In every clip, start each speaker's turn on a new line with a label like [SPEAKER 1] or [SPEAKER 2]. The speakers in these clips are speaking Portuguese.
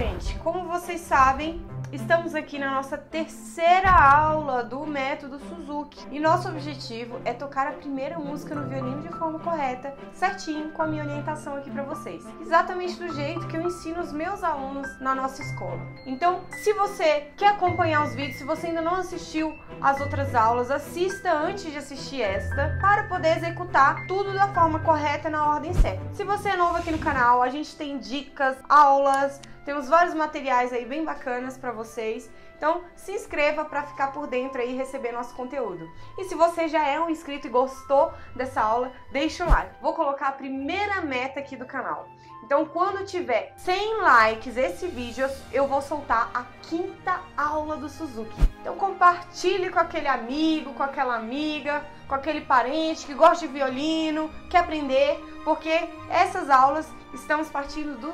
[SPEAKER 1] gente, como vocês sabem, Estamos aqui na nossa terceira aula do método Suzuki e nosso objetivo é tocar a primeira música no violino de forma correta, certinho, com a minha orientação aqui para vocês. Exatamente do jeito que eu ensino os meus alunos na nossa escola. Então, se você quer acompanhar os vídeos, se você ainda não assistiu as outras aulas, assista antes de assistir esta para poder executar tudo da forma correta na ordem certa. Se você é novo aqui no canal, a gente tem dicas, aulas, temos vários materiais aí bem bacanas para vocês. Então, se inscreva para ficar por dentro aí e receber nosso conteúdo. E se você já é um inscrito e gostou dessa aula, deixa um like. Vou colocar a primeira meta aqui do canal. Então, quando tiver 100 likes esse vídeo, eu vou soltar a quinta aula do Suzuki. Então, compartilhe com aquele amigo, com aquela amiga, com aquele parente que gosta de violino, quer aprender, porque essas aulas estamos partindo do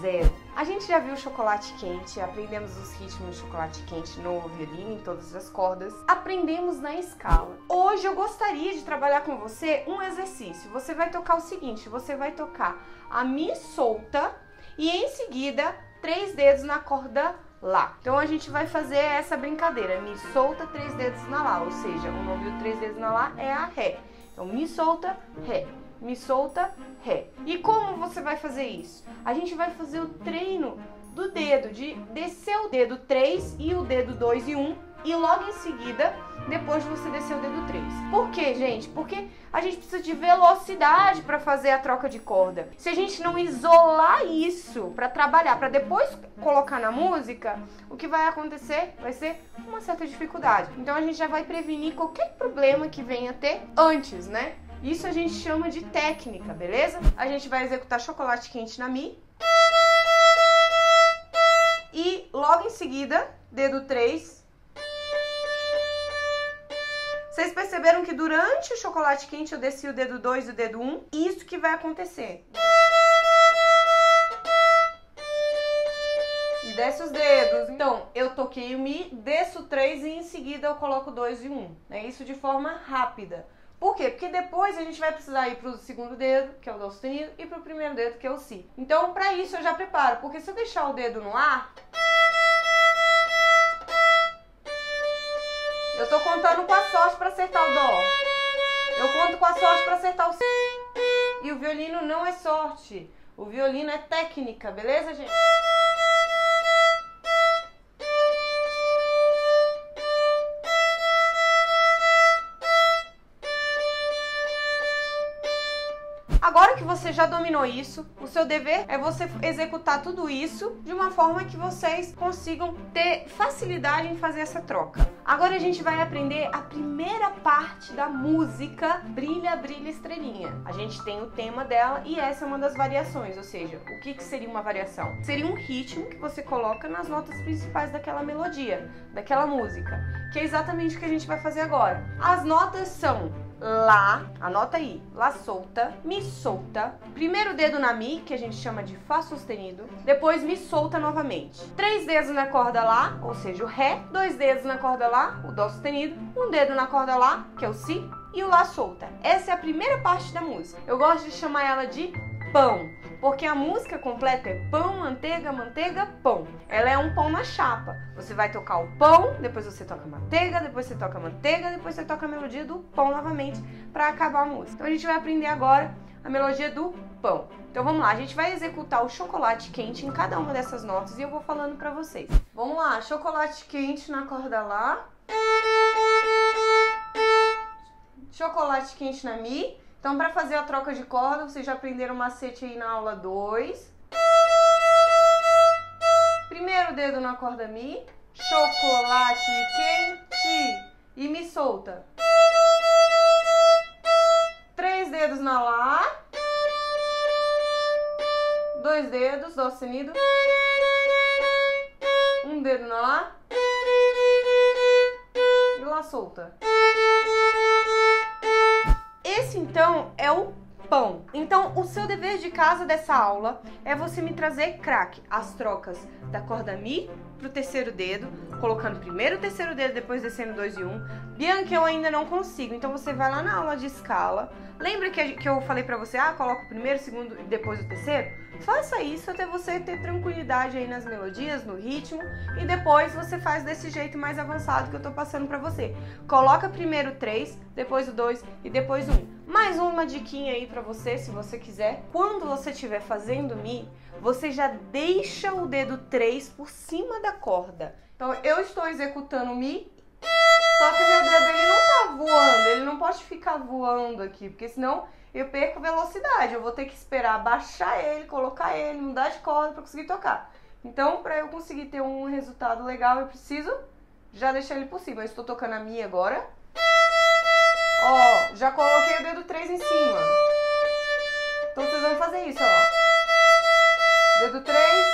[SPEAKER 1] zero. A gente já viu chocolate quente, aprendemos os ritmos de chocolate quente no violino, em todas as cordas. Aprendemos na escala. Hoje eu gostaria de trabalhar com você um exercício. Você vai tocar o seguinte, você vai tocar a Mi solta e em seguida três dedos na corda Lá. Então a gente vai fazer essa brincadeira. Mi solta, três dedos na Lá. Ou seja, o nome do três dedos na Lá é a Ré. Então Mi solta, Ré mi solta, ré. E como você vai fazer isso? A gente vai fazer o treino do dedo, de descer o dedo 3 e o dedo 2 e 1 e logo em seguida, depois de você descer o dedo 3. Por quê, gente? Porque a gente precisa de velocidade para fazer a troca de corda. Se a gente não isolar isso para trabalhar, para depois colocar na música, o que vai acontecer vai ser uma certa dificuldade. Então a gente já vai prevenir qualquer problema que venha ter antes, né? Isso a gente chama de técnica, beleza? A gente vai executar chocolate quente na Mi. E logo em seguida, dedo 3. Vocês perceberam que durante o chocolate quente eu desci o dedo 2 e o dedo 1? Isso que vai acontecer. E desce os dedos. Então, eu toquei o Mi, desço 3 e em seguida eu coloco 2 e 1. Né? Isso de forma rápida. Por quê? Porque depois a gente vai precisar ir para o segundo dedo, que é o Dó sustenido, e para o primeiro dedo, que é o Si. Então, para isso eu já preparo, porque se eu deixar o dedo no ar, eu tô contando com a sorte para acertar o Dó. Eu conto com a sorte para acertar o Si. E o violino não é sorte. O violino é técnica, beleza, gente? Você já dominou isso, o seu dever é você executar tudo isso de uma forma que vocês consigam ter facilidade em fazer essa troca. Agora a gente vai aprender a primeira parte da música Brilha, Brilha Estrelinha. A gente tem o tema dela e essa é uma das variações, ou seja, o que, que seria uma variação? Seria um ritmo que você coloca nas notas principais daquela melodia, daquela música, que é exatamente o que a gente vai fazer agora. As notas são Lá, anota aí, Lá solta, Mi solta, primeiro dedo na Mi, que a gente chama de Fá sustenido, depois Mi solta novamente. Três dedos na corda Lá, ou seja, o Ré, dois dedos na corda Lá, o Dó sustenido, um dedo na corda Lá, que é o Si, e o Lá solta. Essa é a primeira parte da música. Eu gosto de chamar ela de pão, porque a música completa é pão, manteiga, manteiga, pão. Ela é um pão na chapa. Você vai tocar o pão, depois você toca a manteiga, depois você toca a manteiga, depois você toca a melodia do pão novamente para acabar a música. Então a gente vai aprender agora a melodia do pão. Então vamos lá, a gente vai executar o chocolate quente em cada uma dessas notas e eu vou falando para vocês. Vamos lá, chocolate quente na corda lá. Chocolate quente na mi. Então, para fazer a troca de corda, vocês já aprenderam o macete aí na aula 2. Primeiro dedo na corda Mi. Chocolate quente. E me solta. Três dedos na Lá. Dois dedos, Dó sustenido. Um dedo na Lá. E Lá solta. Então é o pão. Então, o seu dever de casa dessa aula é você me trazer craque, as trocas da corda Mi pro terceiro dedo, colocando primeiro o terceiro dedo, depois descendo dois e um. Bianca, eu ainda não consigo. Então você vai lá na aula de escala. Lembra que, que eu falei pra você, ah, coloca o primeiro, o segundo e depois o terceiro? Faça isso até você ter tranquilidade aí nas melodias, no ritmo. E depois você faz desse jeito mais avançado que eu tô passando pra você. Coloca primeiro o três, depois o dois e depois o um. Mais uma diquinha aí pra você, se você quiser. Quando você estiver fazendo Mi, você já deixa o dedo 3 por cima da corda. Então eu estou executando Mi, só que meu dedo ele não tá voando, ele não pode ficar voando aqui, porque senão eu perco velocidade. Eu vou ter que esperar baixar ele, colocar ele, mudar de corda para conseguir tocar. Então, para eu conseguir ter um resultado legal, eu preciso já deixar ele por cima. Eu estou tocando a Mi agora. Ó, já coloquei o dedo 3 em cima. Então vocês vão fazer isso, ó. Dedo 3.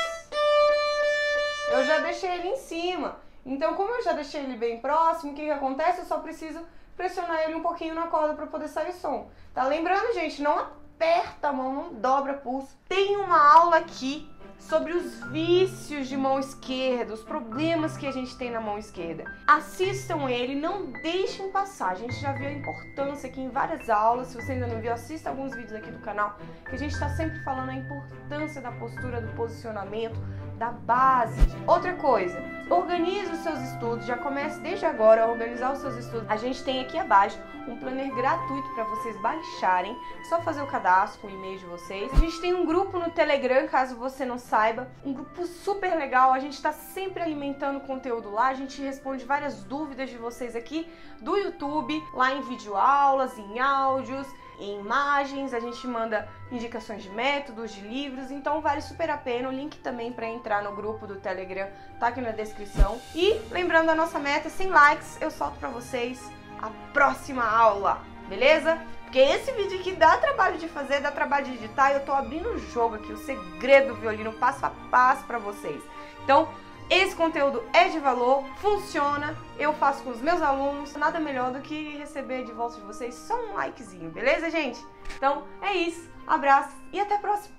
[SPEAKER 1] Eu já deixei ele em cima. Então, como eu já deixei ele bem próximo, o que, que acontece? Eu só preciso pressionar ele um pouquinho na corda para poder sair som. Tá lembrando, gente? Não aperta a mão, não dobra pulso. Tem uma aula aqui sobre os vícios de mão esquerda, os problemas que a gente tem na mão esquerda. Assistam ele, não deixem passar. A gente já viu a importância aqui em várias aulas. Se você ainda não viu, assista alguns vídeos aqui do canal, que a gente está sempre falando a importância da postura, do posicionamento, da base. Outra coisa, organize os seus estudos, já comece desde agora a organizar os seus estudos. A gente tem aqui abaixo um planner gratuito para vocês baixarem, só fazer o cadastro com o e-mail de vocês. A gente tem um grupo no Telegram, caso você não saiba, um grupo super legal. A gente está sempre alimentando conteúdo lá, a gente responde várias dúvidas de vocês aqui do YouTube, lá em videoaulas, em áudios em imagens, a gente manda indicações de métodos, de livros, então vale super a pena. O link também para entrar no grupo do Telegram tá aqui na descrição. E lembrando a nossa meta, 100 likes, eu solto para vocês a próxima aula, beleza? Porque esse vídeo aqui dá trabalho de fazer, dá trabalho de editar, e eu tô abrindo o jogo aqui, o segredo do violino passo a passo para vocês. Então, esse conteúdo é de valor, funciona, eu faço com os meus alunos, nada melhor do que receber de volta de vocês só um likezinho, beleza, gente? Então é isso, abraço e até a próxima!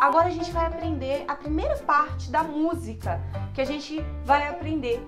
[SPEAKER 1] Agora a gente vai aprender a primeira parte da música que a gente vai aprender.